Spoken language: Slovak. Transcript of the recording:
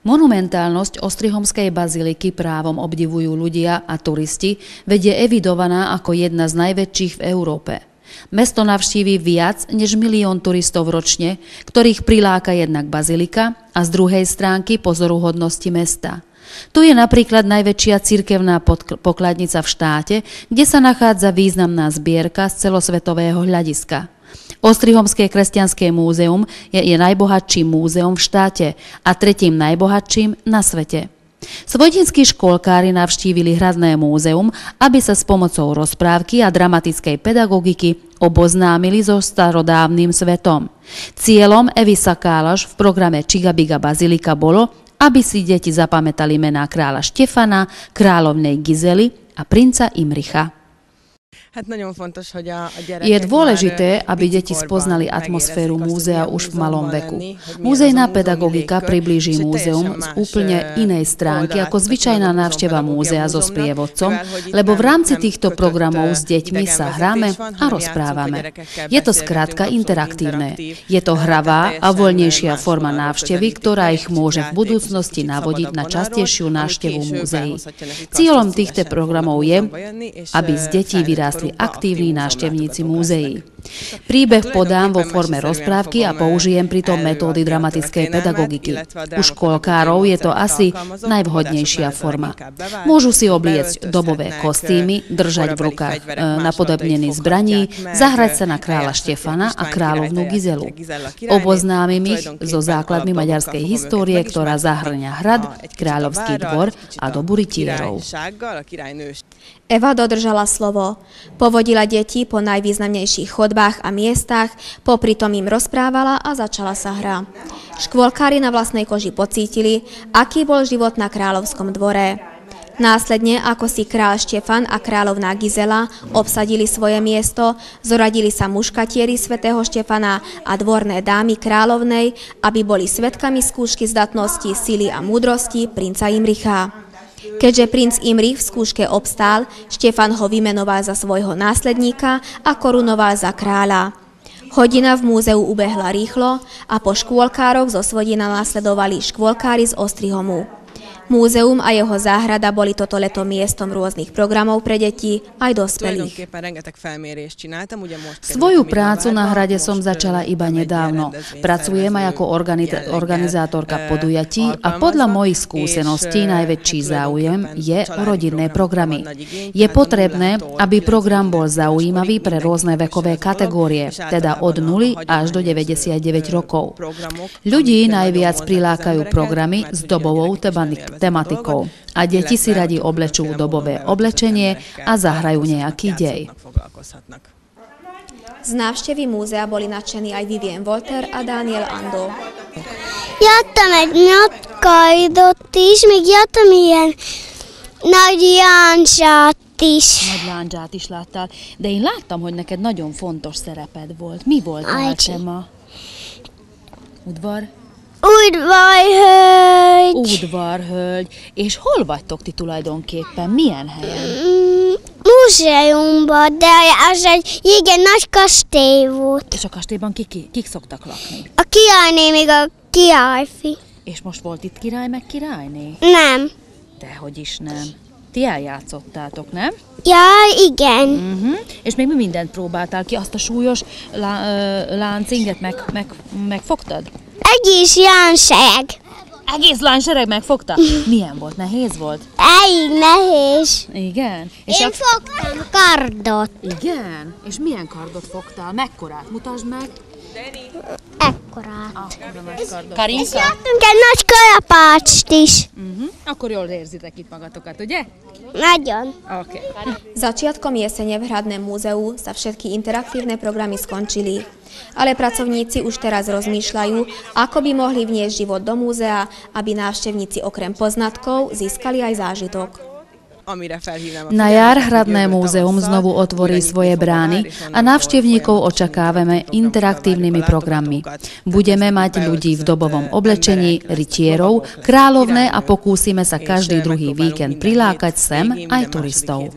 Monumentálnosť Ostrihomskej baziliky právom obdivujú ľudia a turisti, veď je evidovaná ako jedna z najväčších v Európe. Mesto navštíví viac než milión turistov ročne, ktorých priláka jednak bazilika a z druhej stránky pozoruhodnosti mesta. Tu je napríklad najväčšia cirkevná pokladnica v štáte, kde sa nachádza významná zbierka z celosvetového hľadiska. Ostrihomské kresťanské múzeum je, je najbohatším múzeum v štáte a tretím najbohatším na svete. Svojtinskí školkári navštívili Hradné múzeum, aby sa s pomocou rozprávky a dramatickej pedagogiky oboznámili so starodávnym svetom. Cieľom Evy Sakálaš v programe Čigabiga Bazilika bolo, aby si deti zapamätali mená kráľa Štefana, kráľovnej Gizely a princa Imricha. Je dôležité, aby deti spoznali atmosféru múzea už v malom veku. Múzejná pedagogika priblíži múzeum z úplne inej stránky ako zvyčajná návšteva múzea so sprievodcom, lebo v rámci týchto programov s deťmi sa hráme a rozprávame. Je to skrátka interaktívne. Je to hravá a voľnejšia forma návštevy, ktorá ich môže v budúcnosti navodiť na častejšiu návštevu múzeí. Cieľom týchto programov je, aby z detí vyrástli vyrástli aktívni návštevníci múzeí. Príbeh podám vo forme rozprávky a použijem pritom metódy dramatickej pedagogiky. U školkárov je to asi najvhodnejšia forma. Môžu si obliecť dobové kostýmy, držať v rukách e, napodobnený zbraní, zahrať sa na kráľa Štefana a kráľovnú Gizelu. Oboznámim ich so základmi maďarskej histórie, ktorá zahrňa hrad, kráľovský dvor a dobu rytierov. Eva dodržala slovo. Povodila deti po najvýznamnejších chodbách a miestach, popri tom im rozprávala a začala sa hra. Škôlkári na vlastnej koži pocítili, aký bol život na kráľovskom dvore. Následne, ako si král Štefan a kráľovná Gizela obsadili svoje miesto, zoradili sa muškatieri svätého Štefana a dvorné dámy kráľovnej, aby boli svetkami skúšky zdatnosti, sily a múdrosti princa Imricha. Keďže princ Imrich v skúške obstál, Štefan ho vymenoval za svojho následníka a korunoval za kráľa. Hodina v múzeu ubehla rýchlo a po škôlkároch zo Svodina následovali škôlkári z Ostrihomu. Múzeum a jeho záhrada boli toto leto miestom rôznych programov pre deti aj dospelých. Svoju prácu na hrade som začala iba nedávno. Pracujem aj ako organizátorka podujatí a podľa mojich skúseností najväčší záujem je o rodinné programy. Je potrebné, aby program bol zaujímavý pre rôzne vekové kategórie, teda od 0 až do 99 rokov. Ľudí najviac prilákajú programy s dobovou tematikou. A deti si radi oblečú dobové oblečenie a zahrajú nejaký dej. Z návštevy múzea boli nadšení aj Vivien Volter a Daniel Ando. Jöttem egy nyatkaidot is, még jöttem ilyen nagy jáncsát is. Nagy láncsát is láttál, de én láttam, hogy neked nagyon fontos szereped volt. Mi volt a Csema? Udvar? Udvarhölgy. Udvarhölgy. És hol vagytok ti tulajdonképpen? Milyen helyen? Mm, múzeumban, de az egy igen nagy kastély volt. És a kastélyban kik, kik szoktak lakni? A királyné, még a királyfi. És most volt itt király meg királyné? Nem. Dehogy is nem. Ti eljátszottátok, nem? Ja, igen. Uh-huh. És még mi mindent próbáltál ki? Azt a súlyos lá- láncinget meg, meg, megfogtad? Egész lánysereg. Egész lánysereg megfogta? Milyen volt? Nehéz volt? Elég nehéz. Igen? És Én a... fogtam kardot. Igen? És milyen kardot fogtál? Mekkorát? Mutasd meg. Ekkorát. Karinka? És jöttünk egy nagy kalapácst is. Uh-huh. Akkor jól érzitek itt magatokat, ugye? Nagyon. Okay. Začiatkom jesene v Hradnom múzeu sa všetky interaktívne programy skončili. Ale pracovníci už teraz rozmýšľajú, ako by mohli vniesť život do múzea, aby návštevníci okrem poznatkov získali aj zážitok. Na jar Hradné múzeum znovu otvorí svoje brány a návštevníkov očakávame interaktívnymi programmi. Budeme mať ľudí v dobovom oblečení, rytierov, kráľovné a pokúsime sa každý druhý víkend prilákať sem aj turistov.